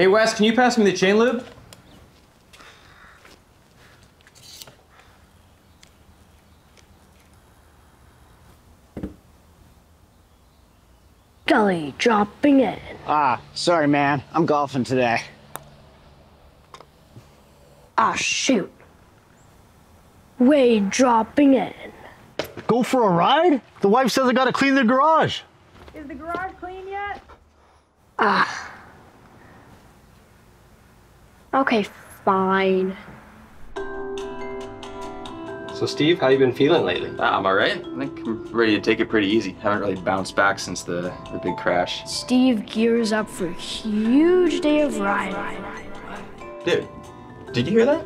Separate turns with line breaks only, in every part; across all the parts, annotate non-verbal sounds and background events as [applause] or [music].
Hey, Wes, can you pass me the chain lube?
Gully dropping in.
Ah, sorry, man. I'm golfing today.
Ah, shoot. Wade dropping in.
Go for a ride? The wife says I gotta clean the garage.
Is the garage clean yet?
Ah. Okay, fine.
So, Steve, how you been feeling lately? Ah, I'm all right. I think I'm ready to take it pretty easy. Haven't really bounced back since the, the big crash.
Steve gears up for a huge day of riding.
Dude, did you hear that?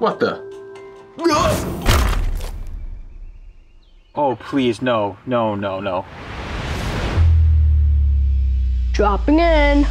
What the?
Oh, please, no, no, no, no.
Dropping in.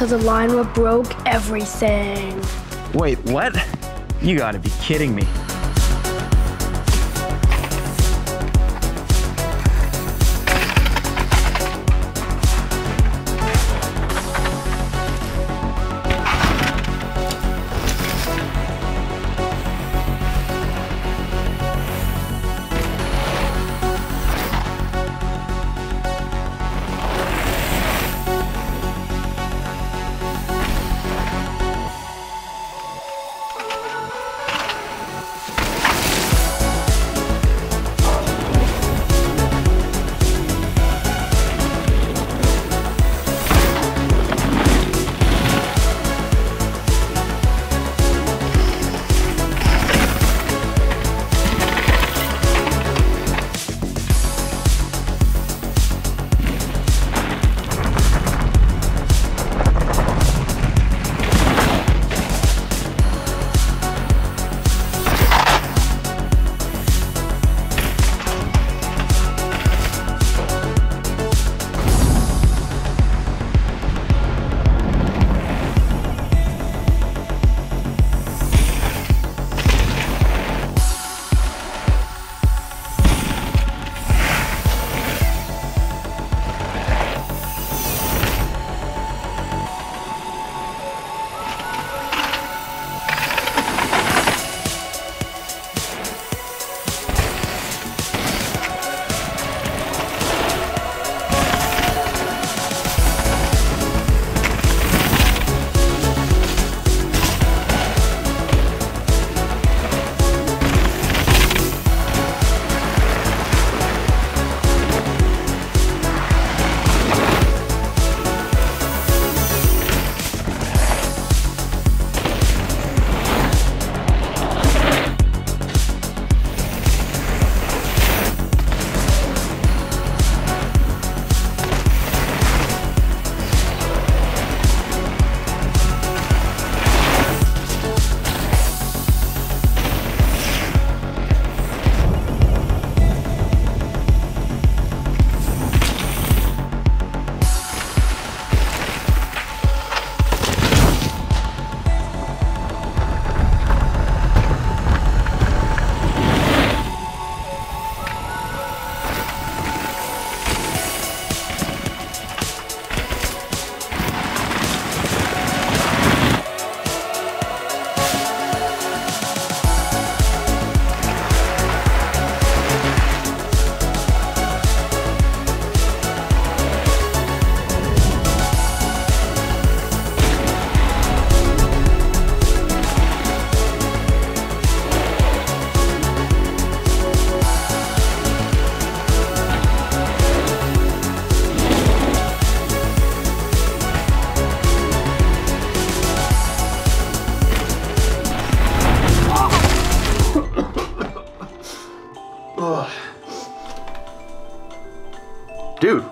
To the line where broke everything.
Wait, what? You gotta be kidding me.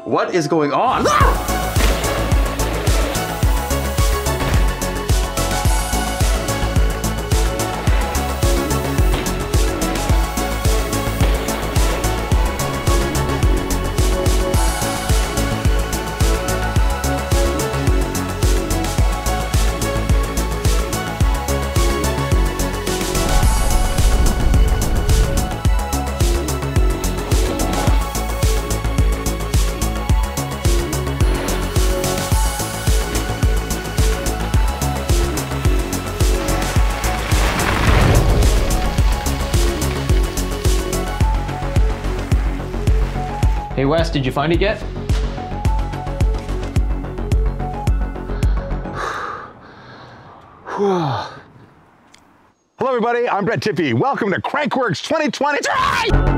What is going on? Hey Wes, did you find it yet? [sighs]
Hello, everybody. I'm Brett Tippie. Welcome to Crankworx 2023.